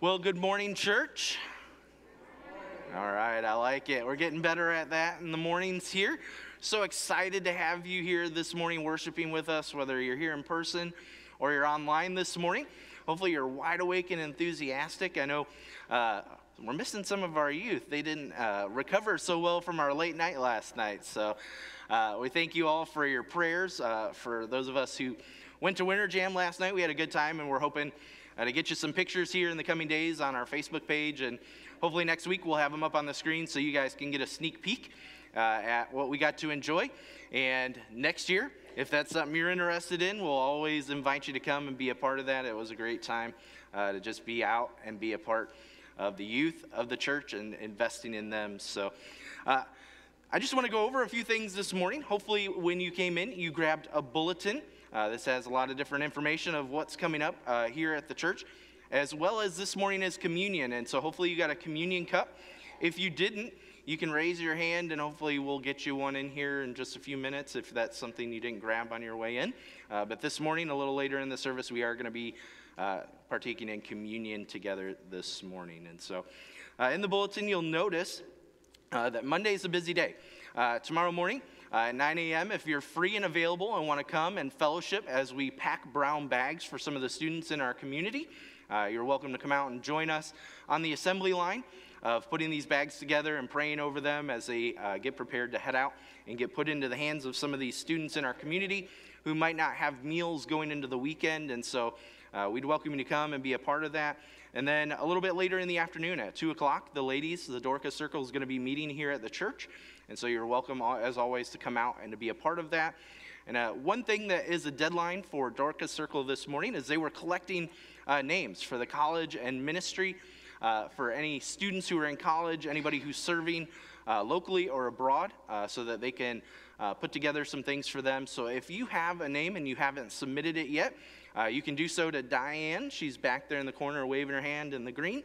Well, good morning, church. All right, I like it. We're getting better at that in the mornings here. So excited to have you here this morning worshiping with us, whether you're here in person or you're online this morning. Hopefully, you're wide awake and enthusiastic. I know uh, we're missing some of our youth. They didn't uh, recover so well from our late night last night. So, uh, we thank you all for your prayers. Uh, for those of us who went to Winter Jam last night, we had a good time, and we're hoping uh, to get you some pictures here in the coming days on our Facebook page. And hopefully, next week we'll have them up on the screen so you guys can get a sneak peek uh, at what we got to enjoy. And next year, if that's something you're interested in, we'll always invite you to come and be a part of that. It was a great time uh, to just be out and be a part of the youth of the church and investing in them. So, uh, I just want to go over a few things this morning. Hopefully, when you came in, you grabbed a bulletin. Uh, this has a lot of different information of what's coming up uh, here at the church, as well as this morning is communion. And so, hopefully, you got a communion cup. If you didn't, you can raise your hand and hopefully we'll get you one in here in just a few minutes if that's something you didn't grab on your way in. Uh, but this morning, a little later in the service, we are going to be uh, partaking in communion together this morning. And so uh, in the bulletin, you'll notice uh, that Monday is a busy day. Uh, tomorrow morning, at 9 a.m., if you're free and available and want to come and fellowship as we pack brown bags for some of the students in our community, you're welcome to come out and join us on the assembly line of putting these bags together and praying over them as they uh, get prepared to head out and get put into the hands of some of these students in our community who might not have meals going into the weekend. And so uh, we'd welcome you to come and be a part of that. And then a little bit later in the afternoon at 2 o'clock, the ladies, the Dorcas Circle, is going to be meeting here at the church. And so you're welcome, as always, to come out and to be a part of that. And uh, one thing that is a deadline for Dorcas Circle this morning is they were collecting uh, names for the college and ministry uh, for any students who are in college, anybody who's serving uh, locally or abroad, uh, so that they can uh, put together some things for them. So if you have a name and you haven't submitted it yet, you can do so to Diane. She's back there in the corner waving her hand in the green.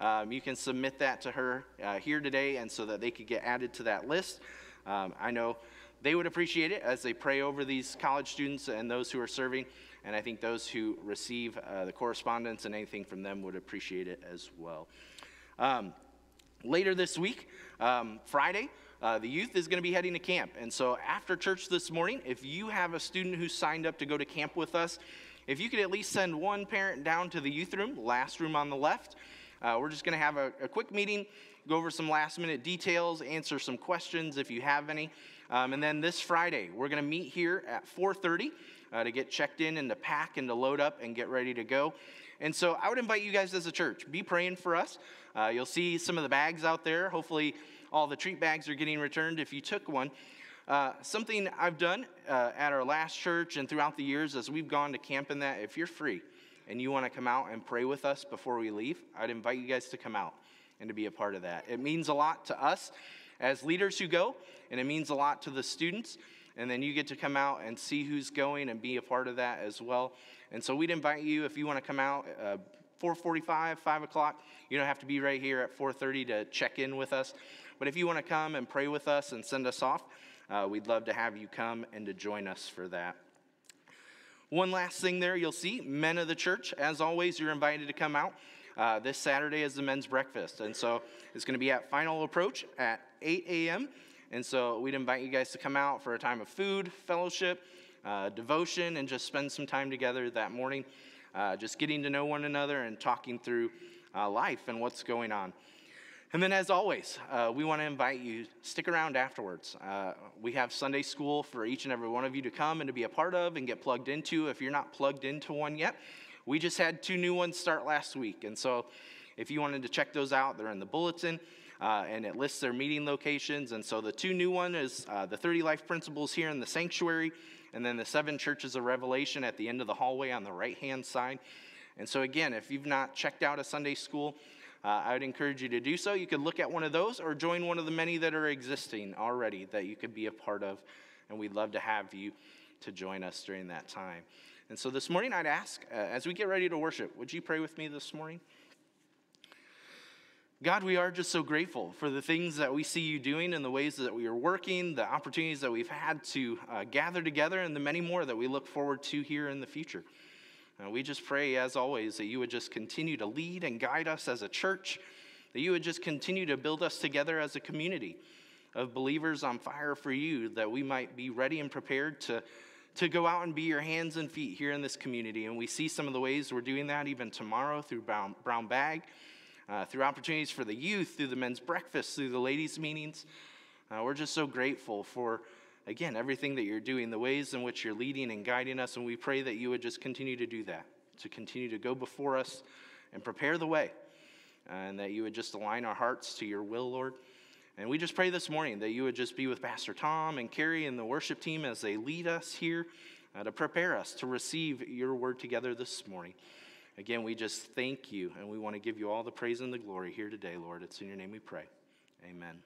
Um, you can submit that to her uh, here today, and so that they could get added to that list. Um, I know they would appreciate it as they pray over these college students and those who are serving. And I think those who receive uh, the correspondence and anything from them would appreciate it as well. Um, later this week, um, Friday, uh, the youth is going to be heading to camp. And so after church this morning, if you have a student who signed up to go to camp with us, if you could at least send one parent down to the youth room, last room on the left, uh, we're just going to have a, a, quick meeting, go over some last minute details, answer some questions if you have any. Um, and then this Friday, we're going to meet here at 4:30 uh, to get checked in and to pack and to load up and get ready to go. And so I would invite you guys as a church, be praying for us. Uh, you'll see some of the bags out there. Hopefully, all the treat bags are getting returned if you took one. Uh, something I've done uh, at our last church and throughout the years as we've gone to camp in that, if you're free and you want to come out and pray with us before we leave, I'd invite you guys to come out and to be a part of that. It means a lot to us as leaders who go, and it means a lot to the students and then you get to come out and see who's going and be a part of that as well. And so we'd invite you if you want to come out. Uh, 4:45, 5 o'clock. You don't have to be right here at 4:30 to check in with us, but if you want to come and pray with us and send us off, uh, we'd love to have you come and to join us for that. One last thing there, you'll see men of the church. As always, you're invited to come out. Uh, this Saturday is the men's breakfast, and so it's going to be at Final Approach at 8 a.m. And so we'd invite you guys to come out for a time of food, fellowship, uh, devotion, and just spend some time together that morning, uh, just getting to know one another and talking through uh, life and what's going on. And then, as always, uh, we want to invite you stick around afterwards. Uh, we have Sunday school for each and every one of you to come and to be a part of and get plugged into. If you're not plugged into one yet, we just had two new ones start last week, and so if you wanted to check those out, they're in the bulletin uh, and it lists their meeting locations. And so the two new one is uh, the 30 life principles here in the sanctuary, and then the seven churches of Revelation at the end of the hallway on the right hand side. And so again, if you've not checked out a Sunday school, uh, I would encourage you to do so. You could look at one of those or join one of the many that are existing already that you could be a part of. And we'd love to have you to join us during that time. And so this morning, I'd ask, uh, as we get ready to worship, would you pray with me this morning? God, we are just so grateful for the things that we see you doing and the ways that we are working, the opportunities that we've had to uh, gather together, and the many more that we look forward to here in the future. Uh, we just pray, as always, that you would just continue to lead and guide us as a church, that you would just continue to build us together as a community of believers on fire for you, that we might be ready and prepared to, to go out and be your hands and feet here in this community. And we see some of the ways we're doing that even tomorrow through Brown, Brown Bag, uh, through opportunities for the youth, through the men's breakfast, through the ladies' meetings. Uh, we're just so grateful for, again, everything that you're doing, the ways in which you're leading and guiding us. And we pray that you would just continue to do that, to continue to go before us and prepare the way, and that you would just align our hearts to your will, Lord. And we just pray this morning that you would just be with Pastor Tom and Carrie and the worship team as they lead us here uh, to prepare us to receive your word together this morning. Again, we just thank you and we want to give you all the praise and the glory here today, Lord. It's in your name we pray. Amen.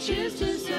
You are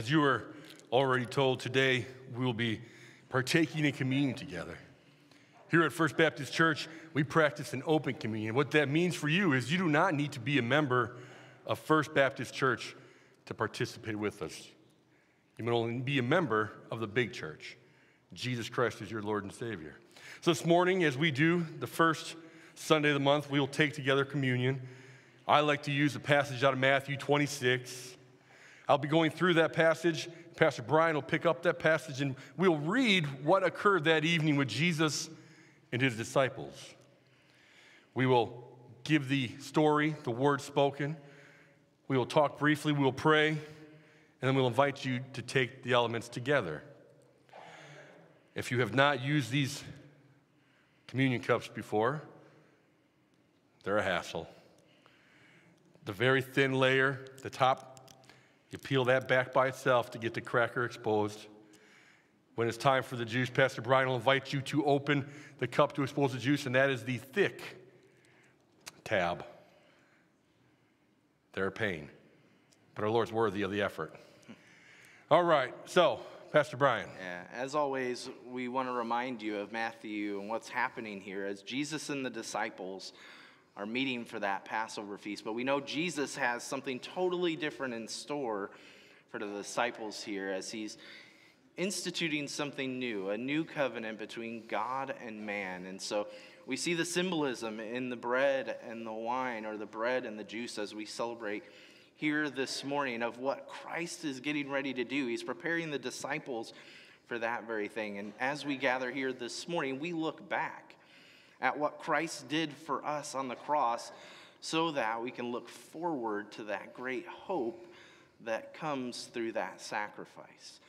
As you were already told, today we will be partaking in communion together. Here at First Baptist Church, we practice an open communion. What that means for you is you do not need to be a member of First Baptist Church to participate with us. You may only be a member of the big church. Jesus Christ is your Lord and Savior. So this morning, as we do the first Sunday of the month, we will take together communion. I like to use a passage out of Matthew 26. I'll be going through that passage. Pastor Brian will pick up that passage and we'll read what occurred that evening with Jesus and his disciples. We will give the story, the word spoken. We will talk briefly, we will pray, and then we'll invite you to take the elements together. If you have not used these communion cups before, they're a hassle. The very thin layer, the top, you peel that back by itself to get the cracker exposed. When it's time for the juice, Pastor Brian will invite you to open the cup to expose the juice, and that is the thick tab. They're a pain, but our Lord's worthy of the effort. All right, so, Pastor Brian. Yeah, as always, we want to remind you of Matthew and what's happening here as Jesus and the disciples are meeting for that Passover feast. But we know Jesus has something totally different in store for the disciples here as he's instituting something new, a new covenant between God and man. And so we see the symbolism in the bread and the wine, or the bread and the juice as we celebrate here this morning of what Christ is getting ready to do. He's preparing the disciples for that very thing. And as we gather here this morning, we look back at what Christ did for us on the cross so that we can look forward to that great hope that comes through that sacrifice.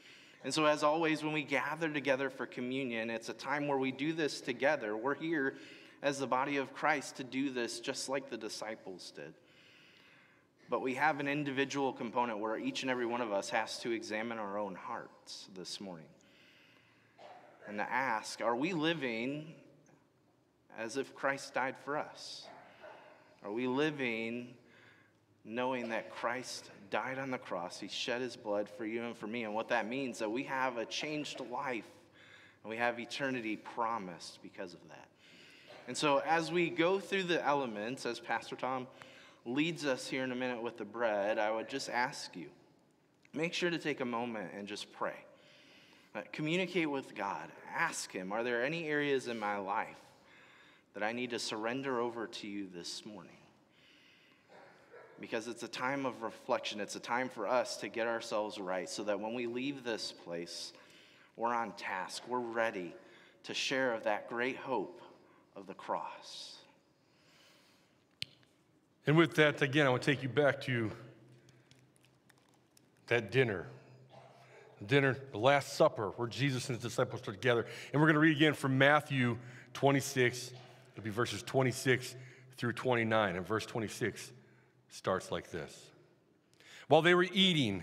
And so, as always, when we gather together for communion, it's a time where we do this together. We're here as the body of Christ to do this just like the disciples did. But we have an individual component where each and every one of us has to examine our own hearts this morning and to ask are we living as if Christ died for us? Are we living knowing that Christ died on the cross. He shed his blood for you and for me. And what that means that we have a changed life and we have eternity promised because of that. And so as we go through the elements, as Pastor Tom leads us here in a minute with the bread, I would just ask you, make sure to take a moment and just pray. Communicate with God. Ask Him, are there any areas in my life that I need to surrender over to you this morning? because it's a time of reflection. It's a time for us to get ourselves right so that when we leave this place, we're on task. We're ready to share of that great hope of the cross. And with that, again, I want to take you back to that dinner. Dinner, the Last Supper, where Jesus and his disciples are together. And we're going to read again from Matthew 26. It'll be verses 26 through 29. And verse 26 starts like this While they were eating,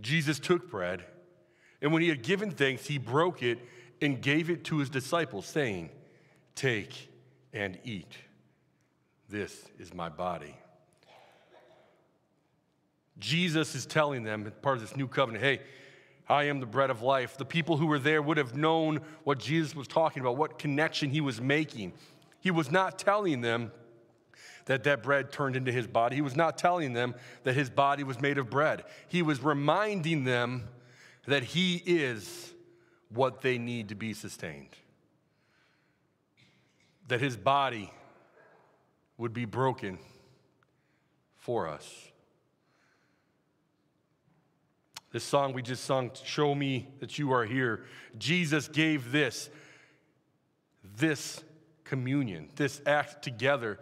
Jesus took bread, and when he had given thanks, he broke it and gave it to his disciples, saying, Take and eat. This is my body. Jesus is telling them, part of this new covenant, hey, I am the bread of life. The people who were there would have known what Jesus was talking about, what connection he was making. He was not telling them, that that bread turned into his body. He was not telling them that his body was made of bread. He was reminding them that he is what they need to be sustained. That his body would be broken for us. This song we just sung, Show Me That You Are Here, Jesus gave this, this communion, this act together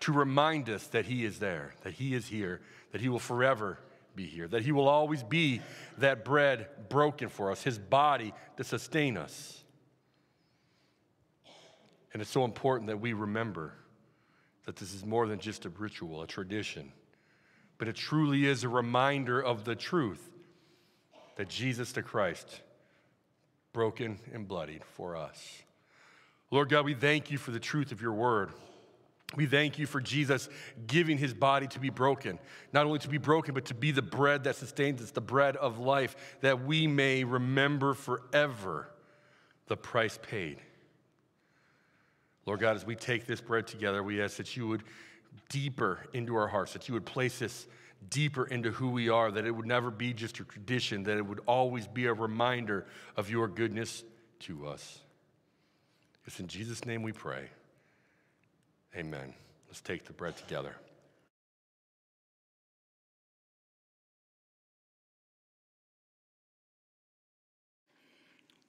to remind us that He is there, that He is here, that He will forever be here, that He will always be that bread broken for us, His body to sustain us. And it's so important that we remember that this is more than just a ritual, a tradition, but it truly is a reminder of the truth that Jesus the Christ broken and bloodied for us. Lord God, we thank you for the truth of your word. We thank you for Jesus giving his body to be broken. Not only to be broken, but to be the bread that sustains us, the bread of life, that we may remember forever the price paid. Lord God, as we take this bread together, we ask that you would deeper into our hearts, that you would place us deeper into who we are, that it would never be just a tradition, that it would always be a reminder of your goodness to us. It's in Jesus' name we pray. Amen. Let's take the bread together.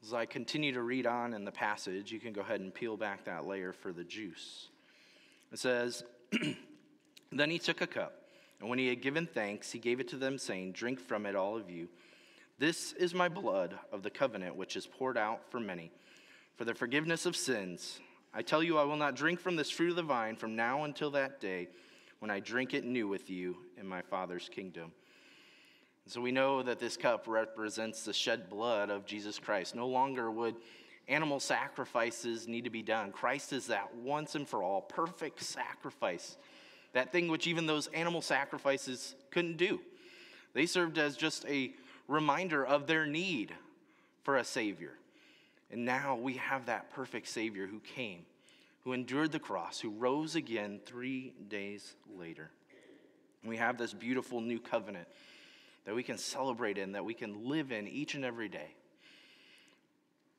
As I continue to read on in the passage, you can go ahead and peel back that layer for the juice. It says, Then he took a cup, and when he had given thanks, he gave it to them, saying, Drink from it, all of you. This is my blood of the covenant, which is poured out for many, for the forgiveness of sins. I tell you, I will not drink from this fruit of the vine from now until that day when I drink it new with you in my Father's kingdom. So we know that this cup represents the shed blood of Jesus Christ. No longer would animal sacrifices need to be done. Christ is that once and for all perfect sacrifice, that thing which even those animal sacrifices couldn't do. They served as just a reminder of their need for a Savior. And now we have that perfect Savior who came, who endured the cross, who rose again three days later. And we have this beautiful new covenant that we can celebrate in, that we can live in each and every day.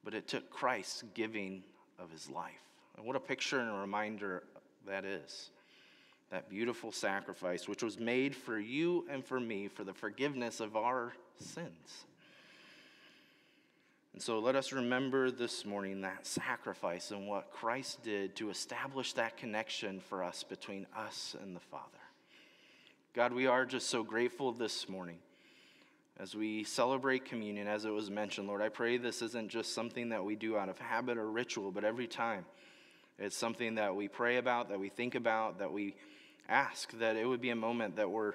But it took Christ's giving of his life. And what a picture and a reminder that is. That beautiful sacrifice, which was made for you and for me for the forgiveness of our sins. And so let us remember this morning that sacrifice and what Christ did to establish that connection for us between us and the Father. God, we are just so grateful this morning as we celebrate communion, as it was mentioned, Lord, I pray this isn't just something that we do out of habit or ritual, but every time. It's something that we pray about, that we think about, that we ask, that it would be a moment that we're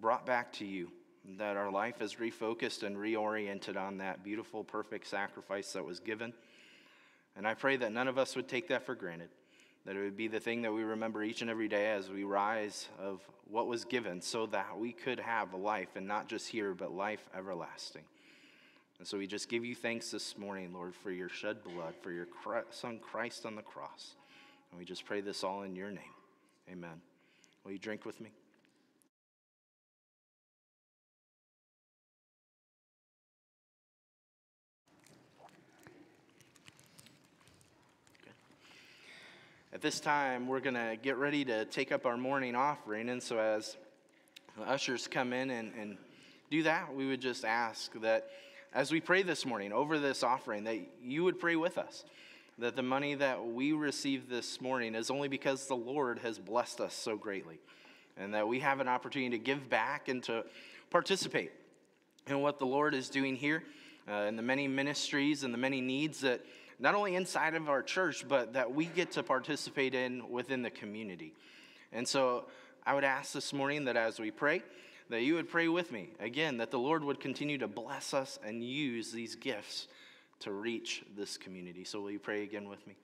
brought back to you, that our life is refocused and reoriented on that beautiful, perfect sacrifice that was given. And I pray that none of us would take that for granted that it would be the thing that we remember each and every day as we rise of what was given so that we could have a life and not just here but life everlasting. And so we just give you thanks this morning lord for your shed blood for your son christ on the cross. And we just pray this all in your name. Amen. Will you drink with me At this time, we're going to get ready to take up our morning offering. And so, as ushers come in and, and do that, we would just ask that as we pray this morning over this offering, that you would pray with us. That the money that we receive this morning is only because the Lord has blessed us so greatly. And that we have an opportunity to give back and to participate in what the Lord is doing here, uh, in the many ministries and the many needs that not only inside of our church, but that we get to participate in within the community. And so I would ask this morning that as we pray, that you would pray with me. Again, that the Lord would continue to bless us and use these gifts to reach this community. So will you pray again with me?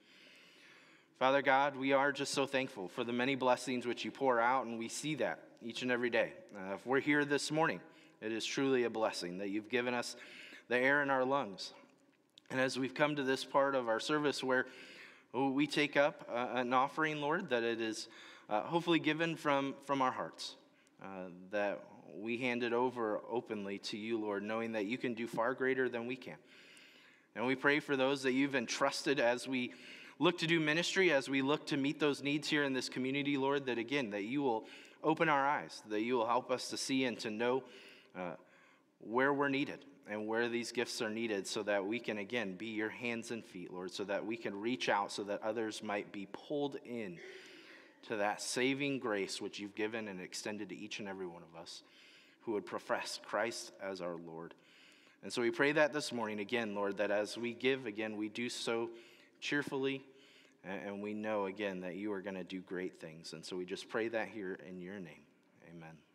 Father God, we are just so thankful for the many blessings which you pour out, and we see that each and every day. Uh, if we're here this morning, it is truly a blessing that you've given us the air in our lungs, and as we've come to this part of our service where we take up uh, an offering, Lord, that it is uh, hopefully given from, from our hearts, uh, that we hand it over openly to you, Lord, knowing that you can do far greater than we can. And we pray for those that you've entrusted as we look to do ministry, as we look to meet those needs here in this community, Lord, that again, that you will open our eyes, that you will help us to see and to know uh, where we're needed and where these gifts are needed so that we can, again, be your hands and feet, Lord, so that we can reach out so that others might be pulled in to that saving grace which you've given and extended to each and every one of us who would profess Christ as our Lord. And so we pray that this morning again, Lord, that as we give, again, we do so cheerfully. And we know, again, that you are going to do great things. And so we just pray that here in your name. Amen.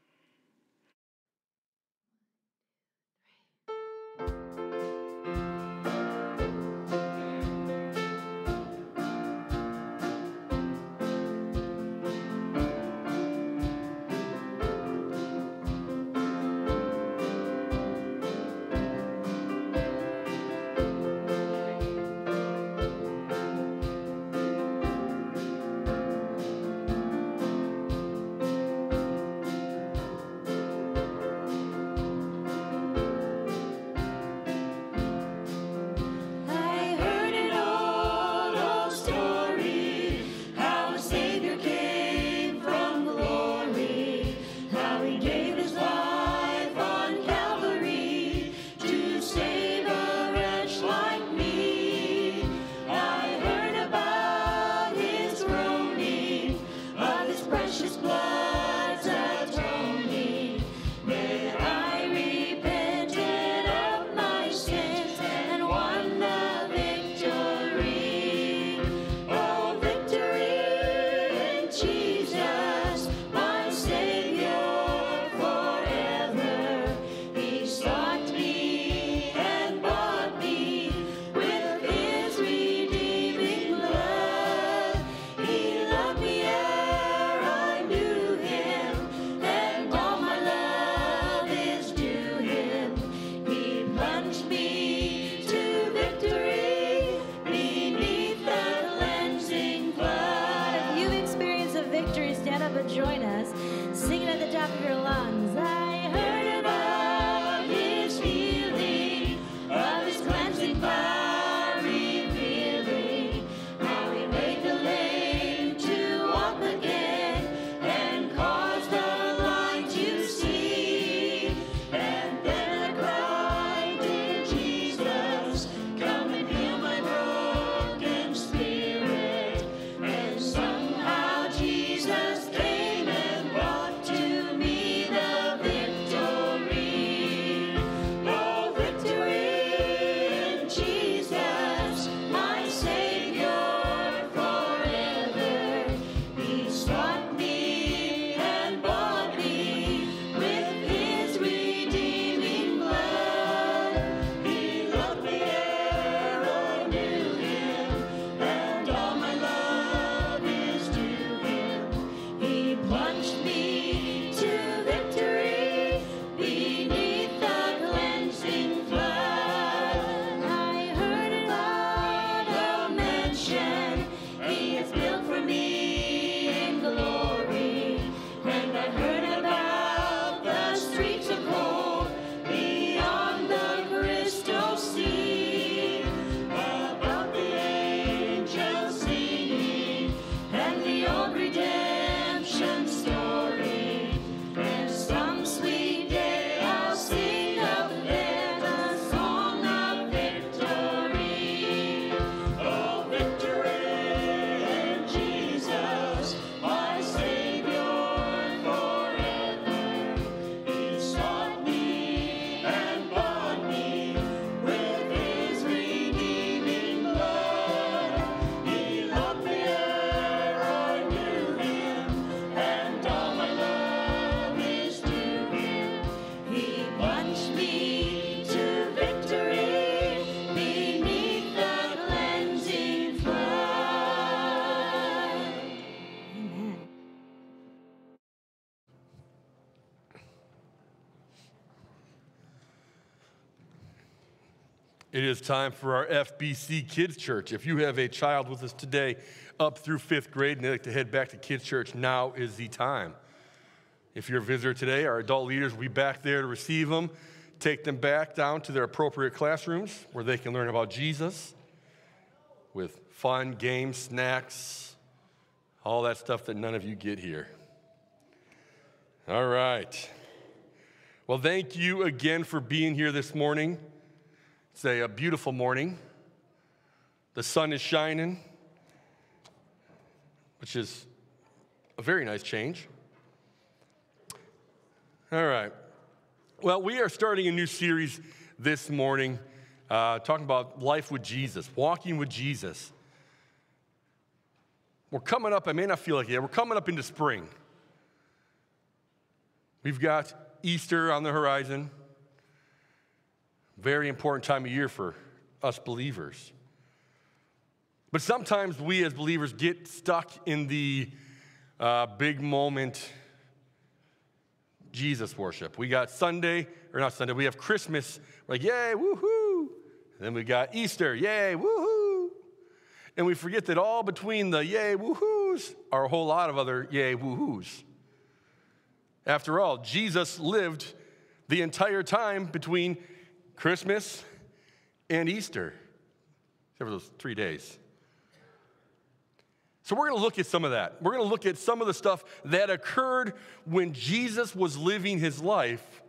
It is time for our FBC Kids Church. If you have a child with us today up through fifth grade and they'd like to head back to Kids Church, now is the time. If you're a visitor today, our adult leaders will be back there to receive them, take them back down to their appropriate classrooms where they can learn about Jesus with fun, games, snacks, all that stuff that none of you get here. All right. Well, thank you again for being here this morning. It's a, a beautiful morning. The sun is shining, which is a very nice change. All right. Well, we are starting a new series this morning uh, talking about life with Jesus, walking with Jesus. We're coming up, I may not feel like it, we're coming up into spring. We've got Easter on the horizon. Very important time of year for us believers. But sometimes we as believers get stuck in the uh, big moment Jesus worship. We got Sunday, or not Sunday, we have Christmas, like, yay, woohoo. And then we got Easter, yay, woohoo. And we forget that all between the yay, woohoos are a whole lot of other yay, woohoos. After all, Jesus lived the entire time between Christmas and Easter, except for those three days. So, we're going to look at some of that. We're going to look at some of the stuff that occurred when Jesus was living his life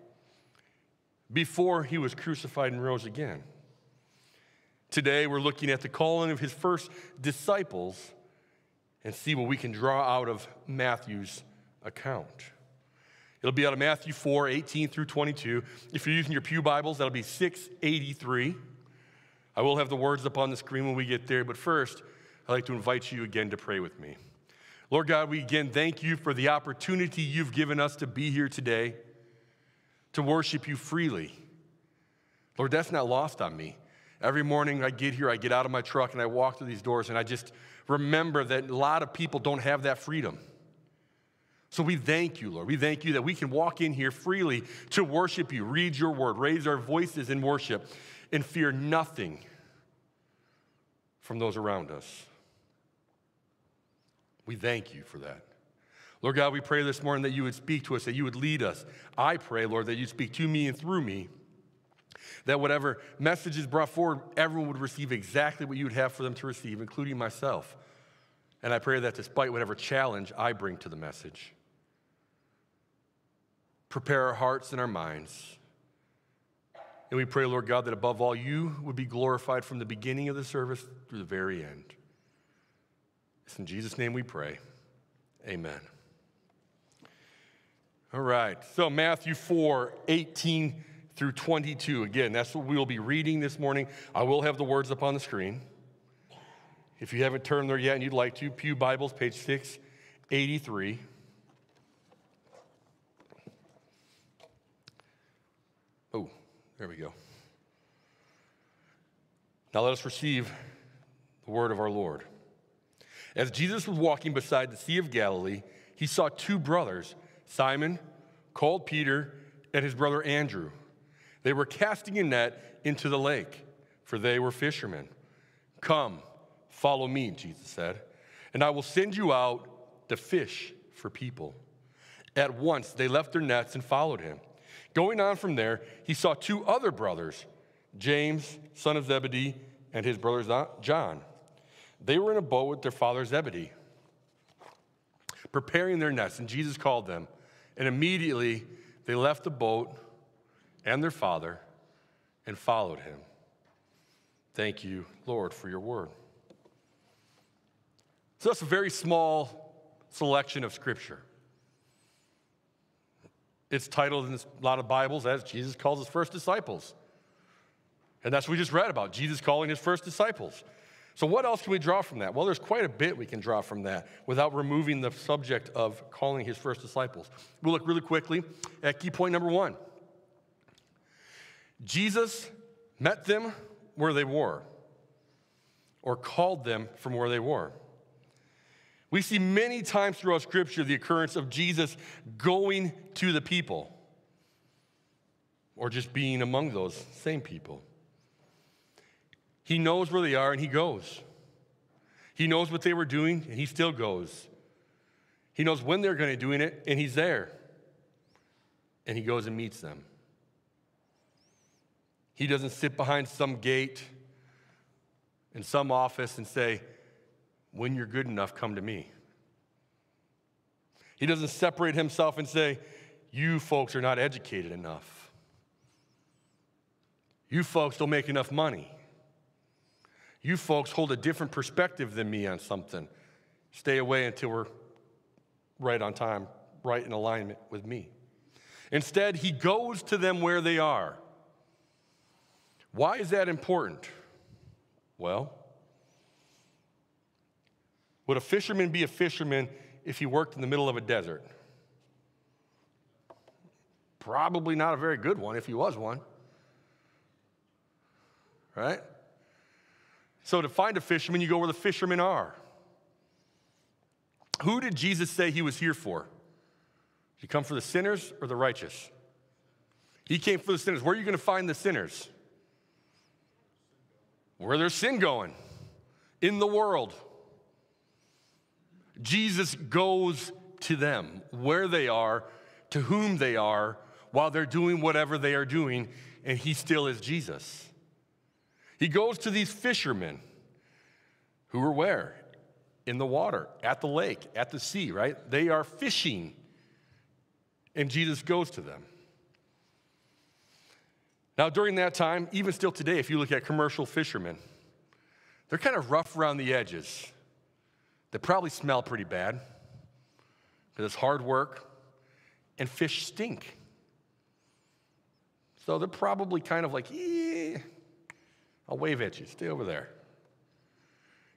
before he was crucified and rose again. Today, we're looking at the calling of his first disciples and see what we can draw out of Matthew's account. It'll be out of Matthew 4 18 through 22. If you're using your Pew Bibles, that'll be 683. I will have the words up on the screen when we get there, but first, I'd like to invite you again to pray with me. Lord God, we again thank you for the opportunity you've given us to be here today, to worship you freely. Lord, that's not lost on me. Every morning I get here, I get out of my truck and I walk through these doors, and I just remember that a lot of people don't have that freedom. So we thank you, Lord. We thank you that we can walk in here freely to worship you, read your word, raise our voices in worship, and fear nothing from those around us. We thank you for that. Lord God, we pray this morning that you would speak to us, that you would lead us. I pray, Lord, that you speak to me and through me, that whatever message is brought forward, everyone would receive exactly what you would have for them to receive, including myself. And I pray that despite whatever challenge I bring to the message, prepare our hearts and our minds. And we pray, Lord God, that above all, you would be glorified from the beginning of the service through the very end. It's in Jesus' name we pray. Amen. All right, so Matthew 4 18 through 22. Again, that's what we'll be reading this morning. I will have the words up on the screen. If you haven't turned there yet and you'd like to, Pew Bibles, page 683. Oh, there we go. Now let us receive the word of our Lord. As Jesus was walking beside the Sea of Galilee, he saw two brothers, Simon, called Peter, and his brother Andrew. They were casting a net into the lake, for they were fishermen. Come, follow me, Jesus said, and I will send you out to fish for people. At once they left their nets and followed him. Going on from there, he saw two other brothers, James, son of Zebedee, and his brother John they were in a boat with their father Zebedee, preparing their nets, and Jesus called them. And immediately they left the boat and their father and followed him. Thank you, Lord, for your word. So that's a very small selection of scripture. It's titled in a lot of Bibles as Jesus calls his first disciples. And that's what we just read about Jesus calling his first disciples. So, what else can we draw from that? Well, there's quite a bit we can draw from that without removing the subject of calling his first disciples. We'll look really quickly at key point number one Jesus met them where they were, or called them from where they were. We see many times throughout Scripture the occurrence of Jesus going to the people, or just being among those same people. He knows where they are and he goes. He knows what they were doing and he still goes. He knows when they're going to be doing it and he's there. And he goes and meets them. He doesn't sit behind some gate in some office and say, When you're good enough, come to me. He doesn't separate himself and say, You folks are not educated enough. You folks don't make enough money. You folks hold a different perspective than me on something. Stay away until we're right on time, right in alignment with me. Instead, he goes to them where they are. Why is that important? Well, would a fisherman be a fisherman if he worked in the middle of a desert? Probably not a very good one if he was one. Right? So, to find a fisherman, you go where the fishermen are. Who did Jesus say he was here for? Did he come for the sinners or the righteous? He came for the sinners. Where are you going to find the sinners? Where there's sin going in the world. Jesus goes to them where they are, to whom they are, while they're doing whatever they are doing, and he still is Jesus. He goes to these fishermen who are where? In the water, at the lake, at the sea, right? They are fishing, and Jesus goes to them. Now, during that time, even still today, if you look at commercial fishermen, they're kind of rough around the edges. They probably smell pretty bad because it's hard work, and fish stink. So they're probably kind of like, yeah, I'll wave at you, stay over there.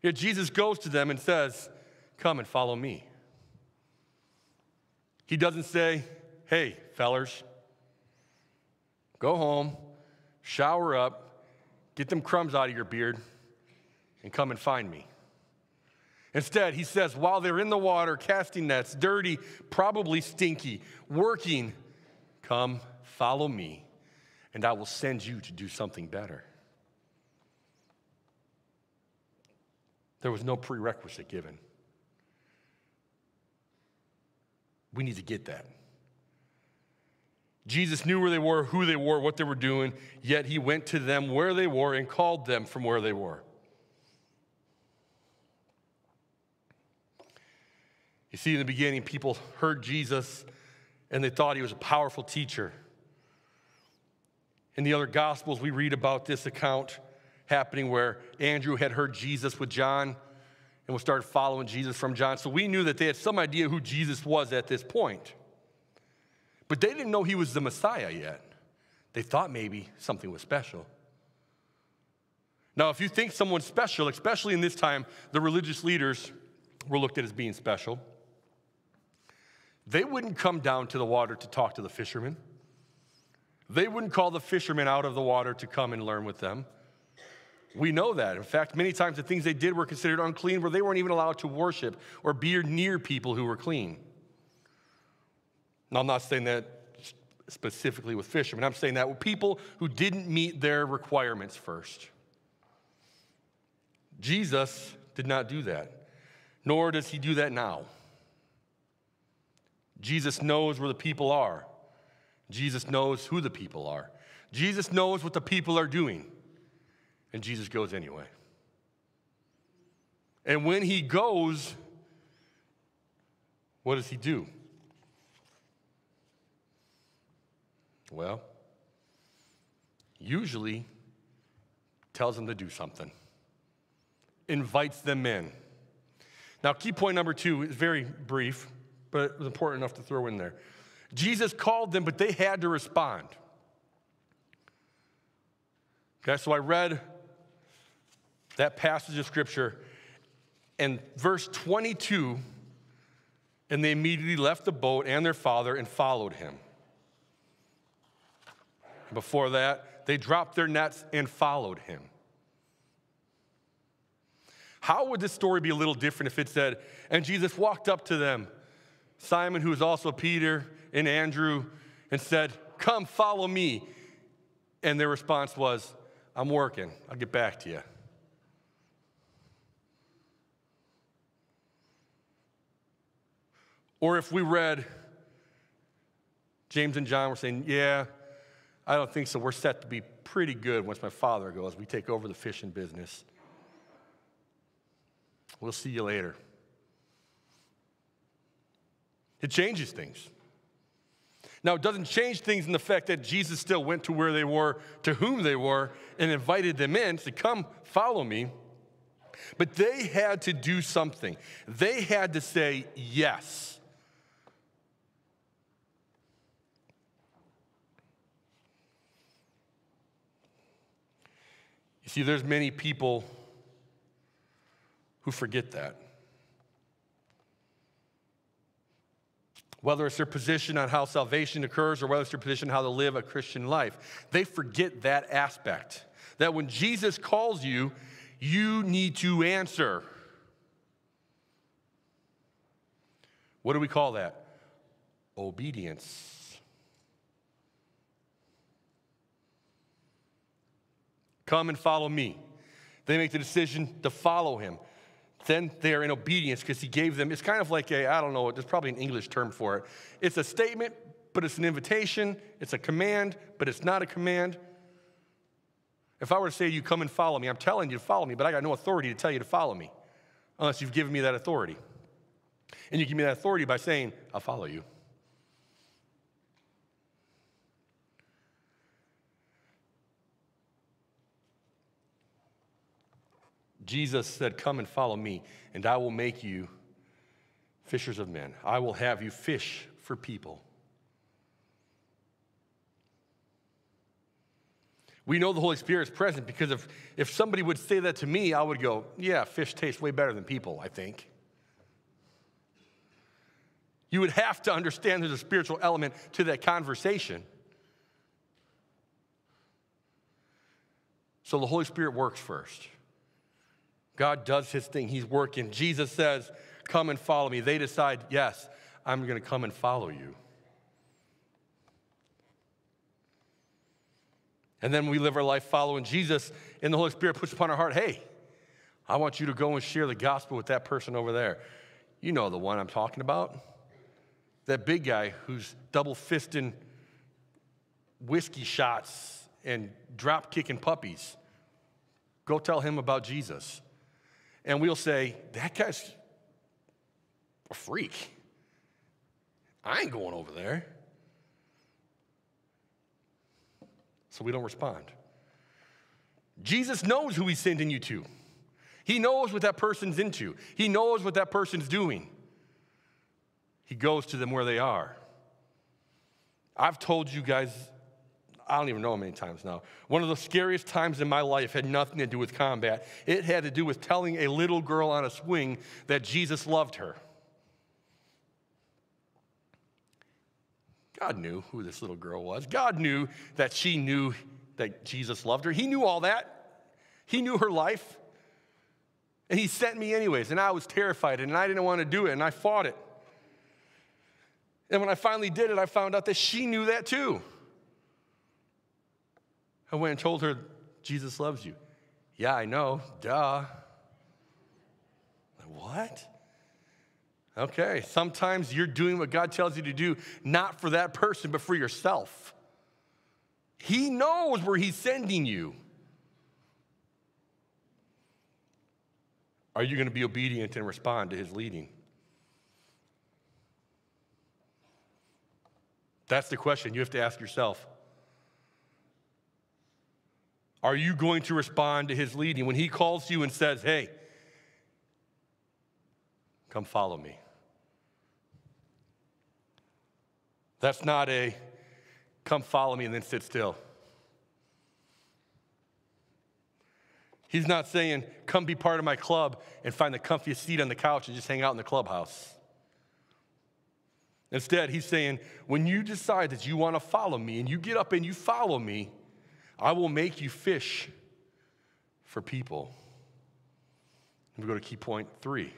Yet Jesus goes to them and says, Come and follow me. He doesn't say, Hey, fellers, go home, shower up, get them crumbs out of your beard, and come and find me. Instead, he says, while they're in the water, casting nets, dirty, probably stinky, working, come, follow me, and I will send you to do something better. There was no prerequisite given. We need to get that. Jesus knew where they were, who they were, what they were doing, yet he went to them where they were and called them from where they were. You see, in the beginning, people heard Jesus and they thought he was a powerful teacher. In the other Gospels, we read about this account happening where Andrew had heard Jesus with John and was started following Jesus from John. So we knew that they had some idea who Jesus was at this point. But they didn't know he was the Messiah yet. They thought maybe something was special. Now, if you think someone's special, especially in this time, the religious leaders were looked at as being special. They wouldn't come down to the water to talk to the fishermen. They wouldn't call the fishermen out of the water to come and learn with them. We know that. In fact, many times the things they did were considered unclean where they weren't even allowed to worship or be near people who were clean. Now, I'm not saying that specifically with fishermen, I'm saying that with people who didn't meet their requirements first. Jesus did not do that, nor does he do that now. Jesus knows where the people are. Jesus knows who the people are. Jesus knows what the people are doing. And Jesus goes anyway. And when he goes, what does he do? Well, usually tells them to do something, invites them in. Now, key point number two is very brief, but it was important enough to throw in there. Jesus called them, but they had to respond. Okay, so I read that passage of scripture and verse 22, and they immediately left the boat and their father and followed him. Before that, they dropped their nets and followed him. How would this story be a little different if it said, and Jesus walked up to them, Simon, who was also Peter and Andrew, and said, Come, follow me. And their response was, I'm working. I'll get back to you. Or if we read, James and John were saying, Yeah, I don't think so. We're set to be pretty good once my father goes. We take over the fishing business. We'll see you later. It changes things. Now, it doesn't change things in the fact that Jesus still went to where they were, to whom they were, and invited them in to come follow me. But they had to do something. They had to say yes. You see, there's many people who forget that. Whether it's their position on how salvation occurs or whether it's their position on how to live a Christian life, they forget that aspect. That when Jesus calls you, you need to answer. What do we call that? Obedience. Come and follow me. They make the decision to follow him. Then they're in obedience because he gave them, it's kind of like a, I don't know, there's probably an English term for it. It's a statement, but it's an invitation. It's a command, but it's not a command. If I were to say you, come and follow me, I'm telling you to follow me, but I got no authority to tell you to follow me unless you've given me that authority. And you give me that authority by saying, I'll follow you. Jesus said, Come and follow me, and I will make you fishers of men. I will have you fish for people. We know the Holy Spirit is present because if, if somebody would say that to me, I would go, Yeah, fish tastes way better than people, I think. You would have to understand there's a spiritual element to that conversation. So the Holy Spirit works first. God does his thing, he's working. Jesus says, Come and follow me. They decide, Yes, I'm going to come and follow you. And then we live our life following Jesus, and the Holy Spirit puts upon our heart, Hey, I want you to go and share the gospel with that person over there. You know the one I'm talking about. That big guy who's double fisting whiskey shots and drop kicking puppies. Go tell him about Jesus and we'll say, that guy's a freak. I ain't going over there. So we don't respond. Jesus knows who he's sending you to. He knows what that person's into. He knows what that person's doing. He goes to them where they are. I've told you guys I don't even know how many times now. One of the scariest times in my life had nothing to do with combat. It had to do with telling a little girl on a swing that Jesus loved her. God knew who this little girl was. God knew that she knew that Jesus loved her. He knew all that. He knew her life. And he sent me anyways, and I was terrified, and I didn't want to do it, and I fought it. And when I finally did it, I found out that she knew that too. I went and told her, Jesus loves you. Yeah, I know. Duh. What? Okay, sometimes you're doing what God tells you to do, not for that person, but for yourself. He knows where He's sending you. Are you going to be obedient and respond to His leading? That's the question you have to ask yourself. Are you going to respond to his leading? When he calls you and says, hey, come follow me. That's not a come follow me and then sit still. He's not saying, come be part of my club and find the comfiest seat on the couch and just hang out in the clubhouse. Instead, he's saying, when you decide that you want to follow me and you get up and you follow me, I will make you fish for people. And We go to key point three.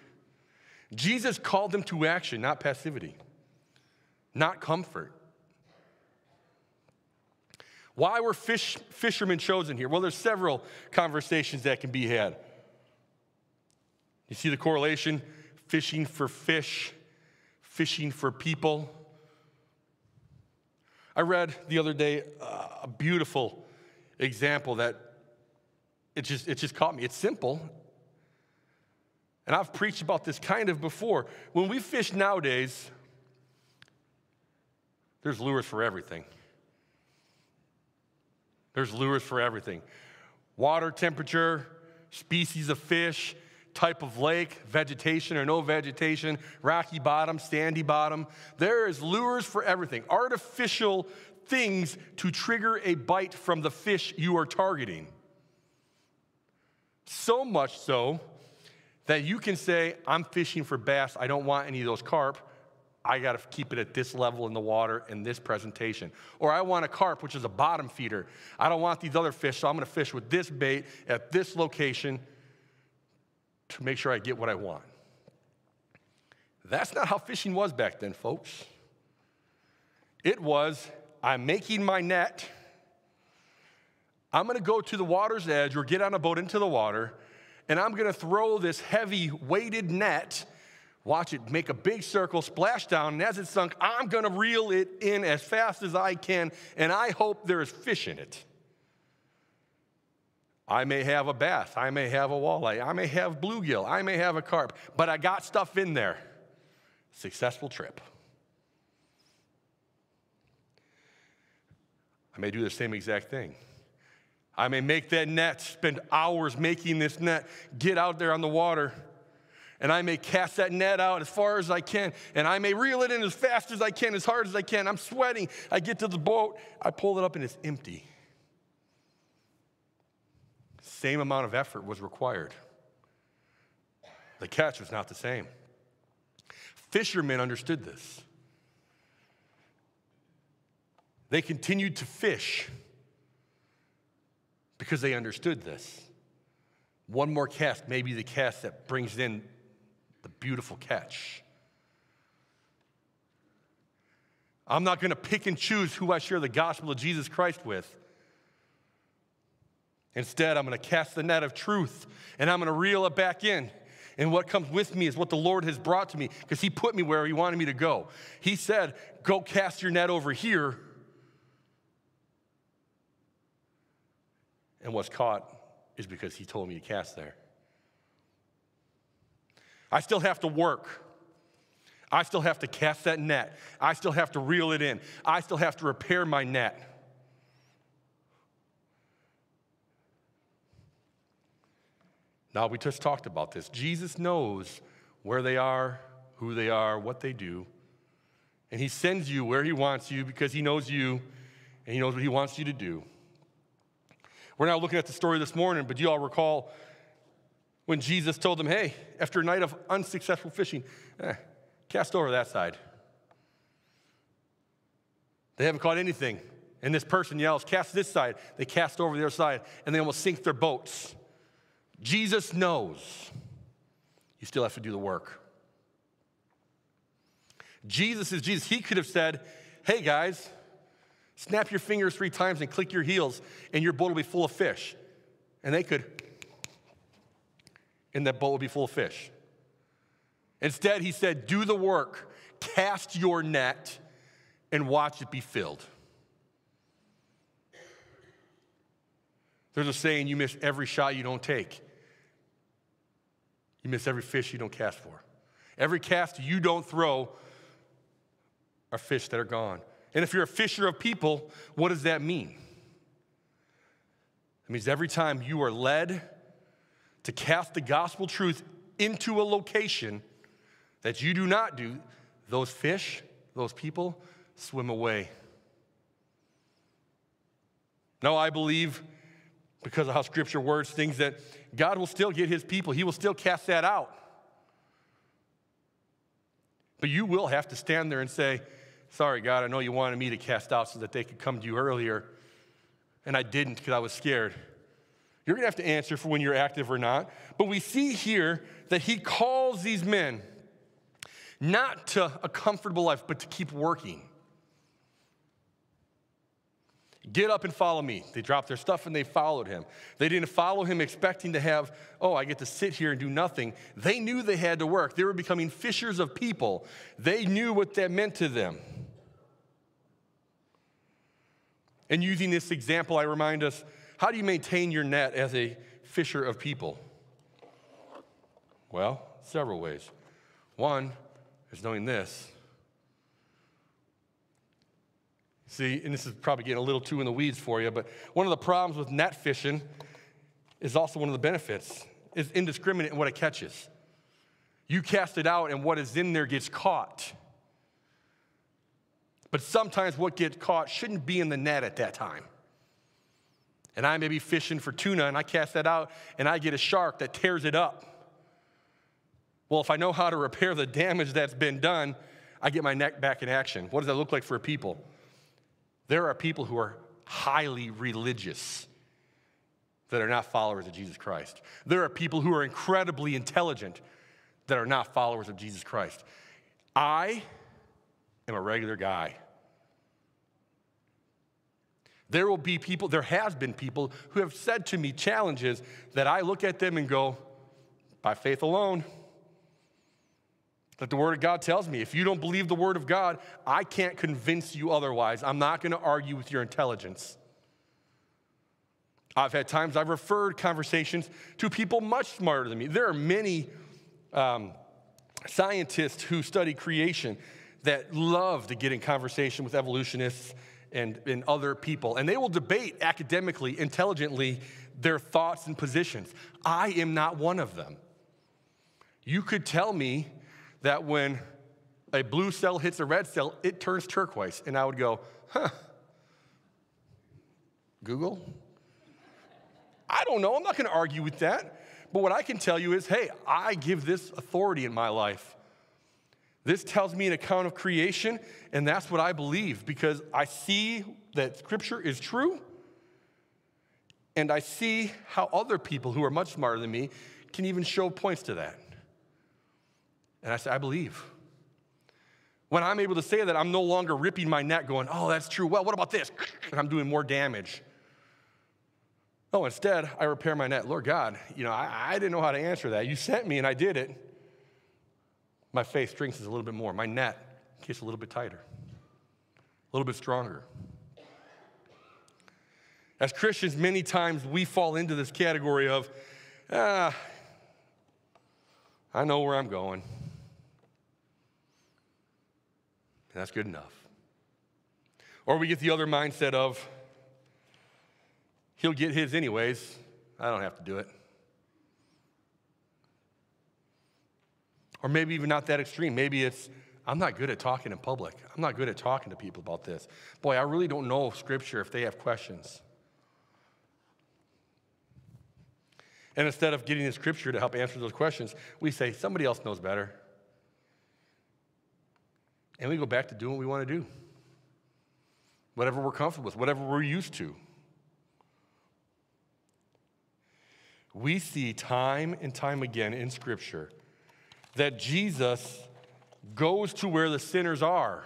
Jesus called them to action, not passivity, not comfort. Why were fish, fishermen chosen here? Well, there's several conversations that can be had. You see the correlation? Fishing for fish fishing for people. I read the other day uh, a beautiful example that it just, it just caught me. It's simple. And I've preached about this kind of before. When we fish nowadays, there's lures for everything. There's lures for everything water temperature, species of fish, type of lake, vegetation or no vegetation, rocky bottom, sandy bottom. There is lures for everything, artificial things to trigger a bite from the fish you are targeting. So much so that you can say, I'm fishing for bass, I don't want any of those carp. I got to keep it at this level in the water in this presentation. Or I want a carp, which is a bottom feeder. I don't want these other fish, so I'm going to fish with this bait at this location to make sure I get what I want. That's not how fishing was back then, folks. It was I'm making my net. I'm going to go to the water's edge or get on a boat into the water, and I'm going to throw this heavy weighted net. Watch it make a big circle, splash down, and as it sunk, I'm going to reel it in as fast as I can, and I hope there is fish in it. I may have a bass, I may have a walleye, I may have bluegill, I may have a carp, but I got stuff in there. Successful trip. I may do the same exact thing. I may make that net, spend hours making this net, get out there on the water, and I may cast that net out as far as I can, and I may reel it in as fast as I can, as hard as I can. I'm sweating. I get to the boat, I pull it up, and it's empty same amount of effort was required. The catch was not the same. Fishermen understood this. They continued to fish because they understood this. One more cast may be the cast that brings in the beautiful catch. I'm not going to pick and choose who I share the gospel of Jesus Christ with. Instead, I'm going to cast the net of truth and I'm going to reel it back in. And what comes with me is what the Lord has brought to me because He put me where He wanted me to go. He said, Go cast your net over here. And what's caught is because He told me to cast there. I still have to work. I still have to cast that net. I still have to reel it in. I still have to repair my net. Now, we just talked about this. Jesus knows where they are, who they are, what they do. And He sends you where He wants you because He knows you and He knows what He wants you to do. We're now looking at the story this morning, but you all recall when Jesus told them, hey, after a night of unsuccessful fishing, eh, cast over that side. They haven't caught anything. And this person yells, cast this side. They cast over the other side, and they almost sink their boats. Jesus knows you still have to do the work. Jesus is Jesus. He could have said, Hey guys, snap your fingers three times and click your heels, and your boat will be full of fish. And they could, and that boat will be full of fish. Instead, he said, Do the work, cast your net, and watch it be filled. There's a saying, you miss every shot you don't take. You miss every fish you don't cast for. Every cast you don't throw are fish that are gone. And if you're a fisher of people, what does that mean? It means every time you are led to cast the gospel truth into a location that you do not do, those fish, those people swim away. Now, I believe because of how scripture words things that God will still get his people, he will still cast that out. But you will have to stand there and say, Sorry, God, I know you wanted me to cast out so that they could come to you earlier, and I didn't because I was scared. You're going to have to answer for when you're active or not. But we see here that he calls these men not to a comfortable life, but to keep working. Get up and follow me. They dropped their stuff and they followed him. They didn't follow him expecting to have, oh, I get to sit here and do nothing. They knew they had to work. They were becoming fishers of people. They knew what that meant to them. And using this example, I remind us how do you maintain your net as a fisher of people? Well, several ways. One is knowing this See, and this is probably getting a little too in the weeds for you, but one of the problems with net fishing is also one of the benefits is indiscriminate in what it catches. You cast it out and what is in there gets caught. But sometimes what gets caught shouldn't be in the net at that time. And I may be fishing for tuna and I cast that out and I get a shark that tears it up. Well, if I know how to repair the damage that's been done, I get my neck back in action. What does that look like for people? There are people who are highly religious that are not followers of Jesus Christ. There are people who are incredibly intelligent that are not followers of Jesus Christ. I am a regular guy. There will be people, there has been people who have said to me challenges that I look at them and go, by faith alone, that the Word of God tells me. If you don't believe the Word of God, I can't convince you otherwise. I'm not going to argue with your intelligence. I've had times I've referred conversations to people much smarter than me. There are many um, scientists who study creation that love to get in conversation with evolutionists and, and other people, and they will debate academically, intelligently, their thoughts and positions. I am not one of them. You could tell me that when a blue cell hits a red cell, it turns turquoise. And I would go, huh, Google? I don't know. I'm not going to argue with that. But what I can tell you is hey, I give this authority in my life. This tells me an account of creation, and that's what I believe because I see that Scripture is true, and I see how other people who are much smarter than me can even show points to that. And I say, I believe. When I'm able to say that, I'm no longer ripping my net going, oh, that's true. Well, what about this? And I'm doing more damage. No, instead, I repair my net. Lord God, you know, I, I didn't know how to answer that. You sent me and I did it. My faith strengthens a little bit more. My net gets a little bit tighter, a little bit stronger. As Christians, many times we fall into this category of, ah, I know where I'm going. And that's good enough. Or we get the other mindset of, he'll get his anyways. I don't have to do it. Or maybe even not that extreme. Maybe it's, I'm not good at talking in public. I'm not good at talking to people about this. Boy, I really don't know Scripture if they have questions. And instead of getting the Scripture to help answer those questions, we say, somebody else knows better. And we go back to doing what we want to do. Whatever we're comfortable with, whatever we're used to. We see time and time again in Scripture that Jesus goes to where the sinners are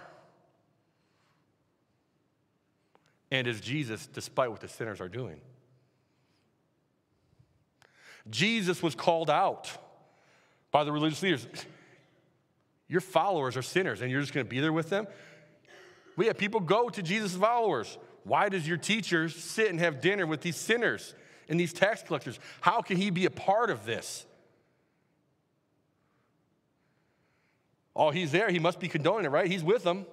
and is Jesus despite what the sinners are doing. Jesus was called out by the religious leaders. Your followers are sinners and you're just going to be there with them? We have people go to Jesus' followers. Why does your teacher sit and have dinner with these sinners and these tax collectors? How can he be a part of this? Oh, he's there. He must be condoning it, right? He's with them.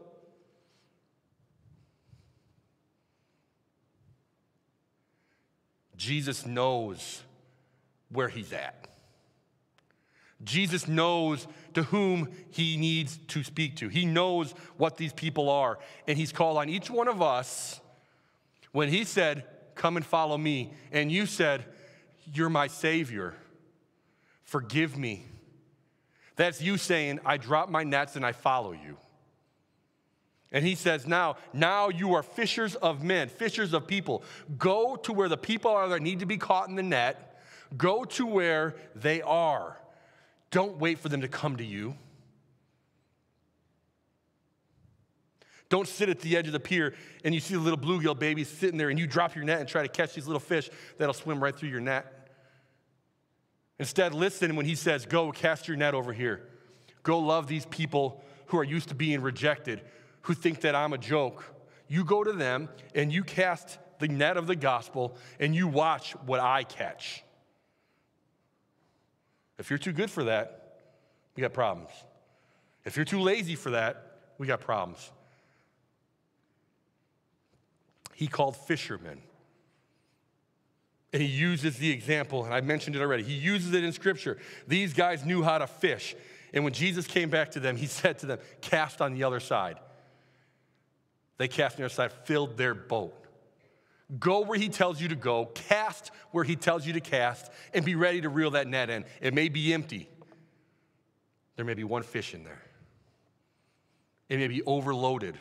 Jesus knows where he's at. Jesus knows to whom he needs to speak to. He knows what these people are. And he's called on each one of us when he said, Come and follow me. And you said, You're my Savior. Forgive me. That's you saying, I drop my nets and I follow you. And he says, Now, now you are fishers of men, fishers of people. Go to where the people are that need to be caught in the net. Go to where they are. Don't wait for them to come to you. Don't sit at the edge of the pier and you see the little bluegill babies sitting there and you drop your net and try to catch these little fish that'll swim right through your net. Instead, listen when he says, Go cast your net over here. Go love these people who are used to being rejected, who think that I'm a joke. You go to them and you cast the net of the gospel and you watch what I catch. If you're too good for that, we got problems. If you're too lazy for that, we got problems. He called fishermen. And he uses the example, and I mentioned it already. He uses it in scripture. These guys knew how to fish. And when Jesus came back to them, he said to them, Cast on the other side. They cast on the other side, filled their boat. Go where he tells you to go, cast where he tells you to cast, and be ready to reel that net in. It may be empty, there may be one fish in there, it may be overloaded.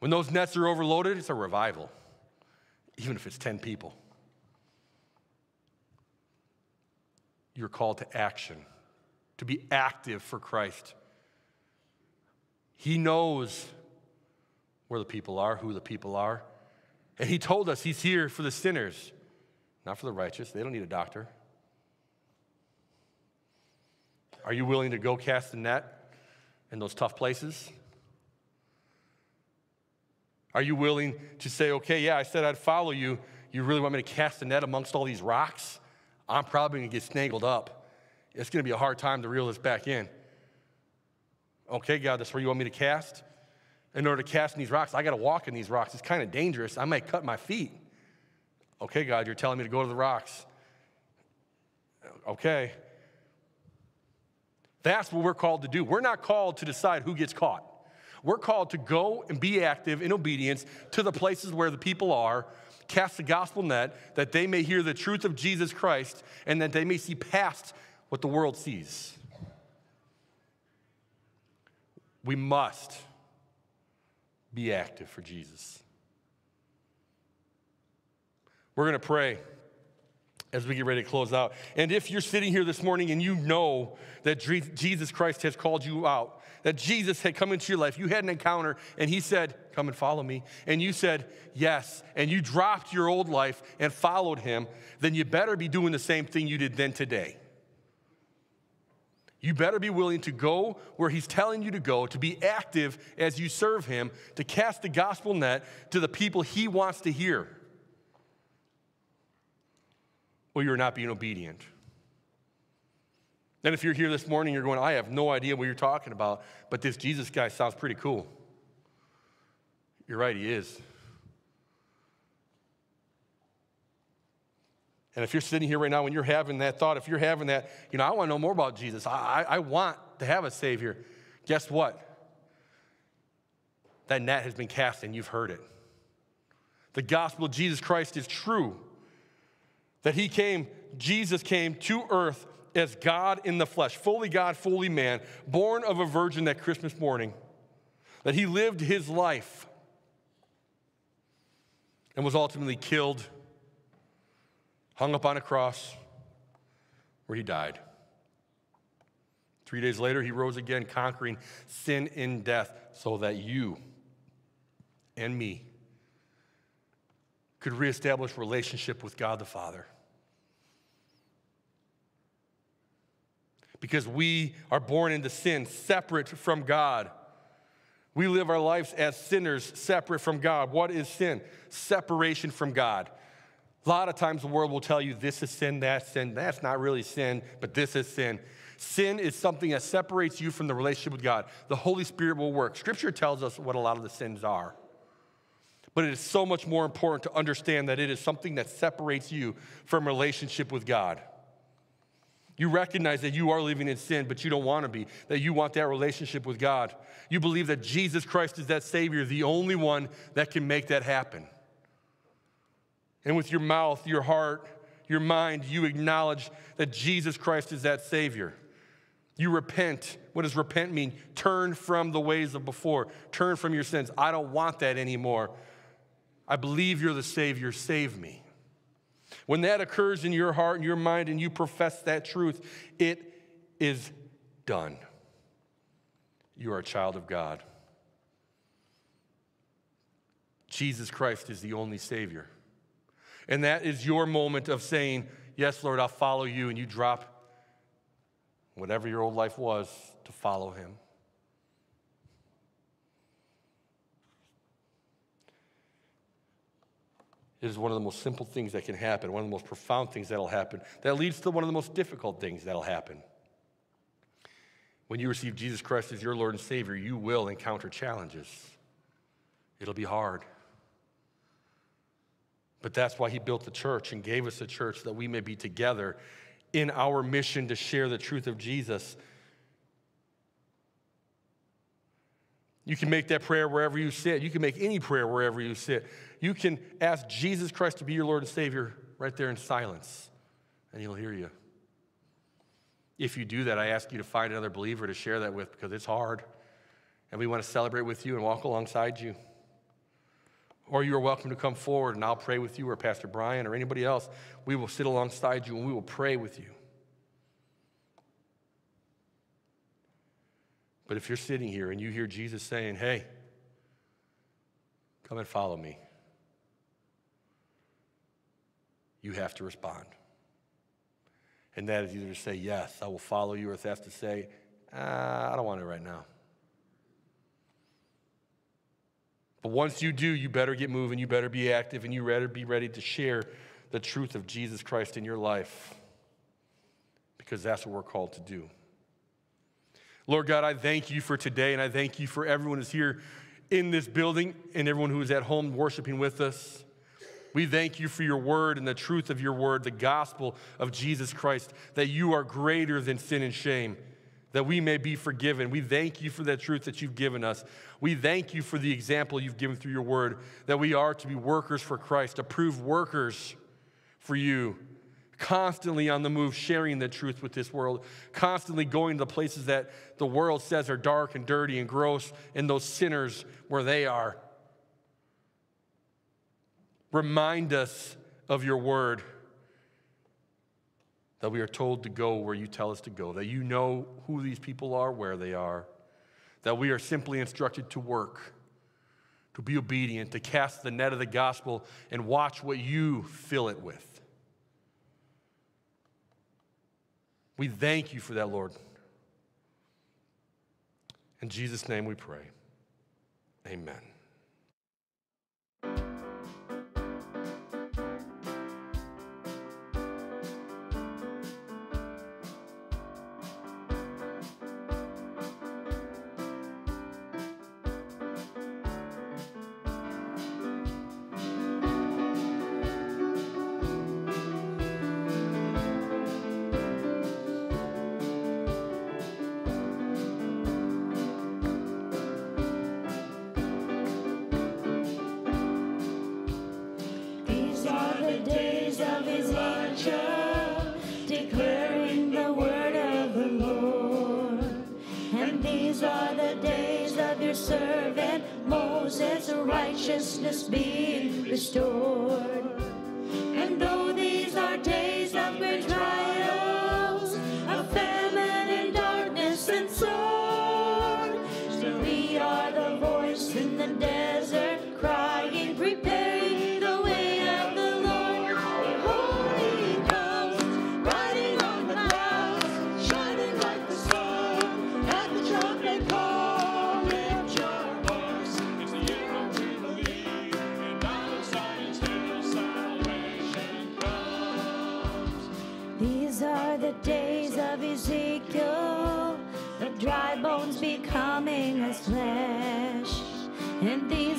When those nets are overloaded, it's a revival, even if it's 10 people. You're called to action, to be active for Christ. He knows where the people are, who the people are. And he told us he's here for the sinners, not for the righteous. They don't need a doctor. Are you willing to go cast the net in those tough places? Are you willing to say, okay, yeah, I said I'd follow you. You really want me to cast a net amongst all these rocks? I'm probably gonna get snaggled up. It's gonna be a hard time to reel this back in. Okay, God, that's where you want me to cast? in order to cast in these rocks, I got to walk in these rocks. It's kind of dangerous. I might cut my feet. Okay, God, you're telling me to go to the rocks. Okay. That's what we're called to do. We're not called to decide who gets caught. We're called to go and be active in obedience to the places where the people are, cast the gospel net, that they may hear the truth of Jesus Christ and that they may see past what the world sees. We must be active for Jesus. We're going to pray as we get ready to close out. And if you're sitting here this morning and you know that Jesus Christ has called you out, that Jesus had come into your life, you had an encounter and he said, Come and follow me. And you said, Yes. And you dropped your old life and followed him, then you better be doing the same thing you did then today. You better be willing to go where He's telling you to go, to be active as you serve Him, to cast the gospel net to the people He wants to hear. Or you're not being obedient. And if you're here this morning, you're going, I have no idea what you're talking about, but this Jesus guy sounds pretty cool. You're right, he is. And if you're sitting here right now and you're having that thought, if you're having that, you know, I want to know more about Jesus, I, I, I want to have a Savior, guess what? That net has been cast and you've heard it. The gospel of Jesus Christ is true. That He came, Jesus came to earth as God in the flesh, fully God, fully man, born of a virgin that Christmas morning. That He lived His life and was ultimately killed hung up on a cross where he died. Three days later, he rose again, conquering sin in death, so that you and me could reestablish relationship with God the Father. Because we are born into sin, separate from God. We live our lives as sinners, separate from God. What is sin? Separation from God. A lot of times the world will tell you this is sin, that's sin. That's not really sin, but this is sin. Sin is something that separates you from the relationship with God. The Holy Spirit will work. Scripture tells us what a lot of the sins are. But it is so much more important to understand that it is something that separates you from relationship with God. You recognize that you are living in sin, but you don't want to be, that you want that relationship with God. You believe that Jesus Christ is that Savior, the only one that can make that happen. And with your mouth, your heart, your mind, you acknowledge that Jesus Christ is that Savior. You repent. What does repent mean? Turn from the ways of before. Turn from your sins. I don't want that anymore. I believe you're the Savior. Save me. When that occurs in your heart and your mind and you profess that truth, it is done. You are a child of God. Jesus Christ is the only Savior. And that is your moment of saying, Yes, Lord, I'll follow you, and you drop whatever your old life was to follow Him. Is one of the most simple things that can happen, one of the most profound things that'll happen, that leads to one of the most difficult things that'll happen. When you receive Jesus Christ as your Lord and Savior, you will encounter challenges. It'll be hard. But that's why he built the church and gave us a church that we may be together in our mission to share the truth of Jesus. You can make that prayer wherever you sit. You can make any prayer wherever you sit. You can ask Jesus Christ to be your Lord and Savior right there in silence, and He'll hear you. If you do that, I ask you to find another believer to share that with because it's hard. And we want to celebrate with you and walk alongside you. Or you are welcome to come forward and I'll pray with you, or Pastor Brian, or anybody else. We will sit alongside you and we will pray with you. But if you're sitting here and you hear Jesus saying, Hey, come and follow me, you have to respond. And that is either to say, Yes, I will follow you, or that's to say, ah, I don't want it right now. But once you do, you better get moving, you better be active, and you better be ready to share the truth of Jesus Christ in your life because that's what we're called to do. Lord God, I thank you for today, and I thank you for everyone who's here in this building and everyone who is at home worshiping with us. We thank you for your word and the truth of your word, the gospel of Jesus Christ, that you are greater than sin and shame that we may be forgiven. We thank you for that truth that you've given us. We thank you for the example you've given through your word that we are to be workers for Christ, approved workers for you, constantly on the move, sharing the truth with this world, constantly going to the places that the world says are dark and dirty and gross, and those sinners where they are. Remind us of your word that we are told to go where you tell us to go, that you know who these people are, where they are, that we are simply instructed to work, to be obedient, to cast the net of the gospel and watch what you fill it with. We thank you for that, Lord. In Jesus' name we pray. Amen. Righteousness being restored.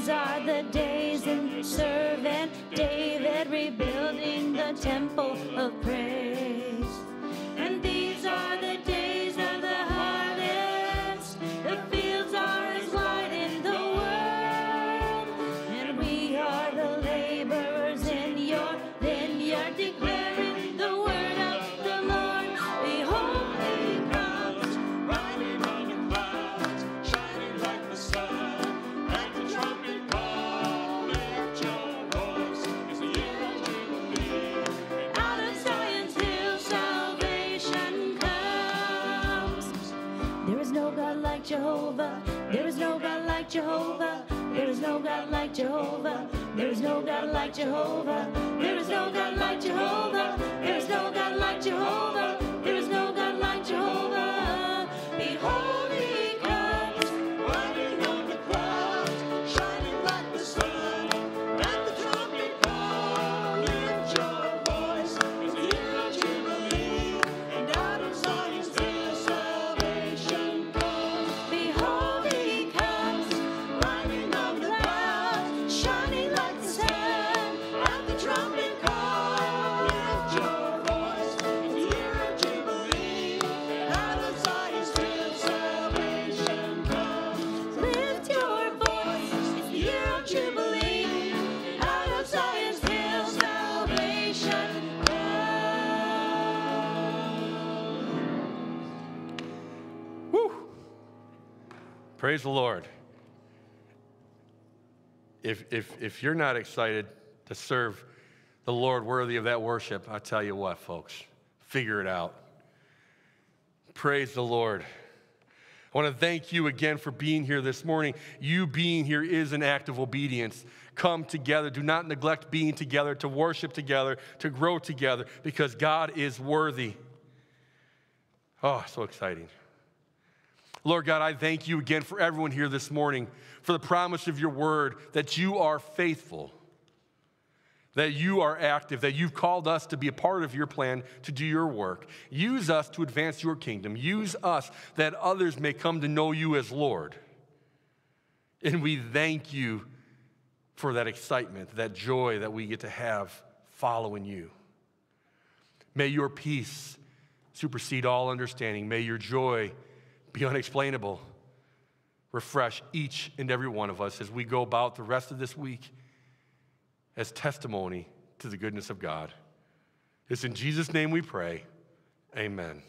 These are the days in servant David rebuilding the temple of praise. Jehovah. There is no God like Jehovah. There is no God like Jehovah. There is no God like Jehovah. There is no God like Jehovah. There is no God like Jehovah. Behold, Praise the Lord. If, if, if you're not excited to serve the Lord worthy of that worship, I tell you what, folks, figure it out. Praise the Lord. I want to thank you again for being here this morning. You being here is an act of obedience. Come together. Do not neglect being together, to worship together, to grow together, because God is worthy. Oh, so exciting. Lord God, I thank you again for everyone here this morning, for the promise of your word that you are faithful, that you are active, that you've called us to be a part of your plan to do your work. Use us to advance your kingdom. Use us that others may come to know you as Lord. And we thank you for that excitement, that joy that we get to have following you. May your peace supersede all understanding. May your joy be unexplainable. Refresh each and every one of us as we go about the rest of this week as testimony to the goodness of God. It's in Jesus' name we pray. Amen.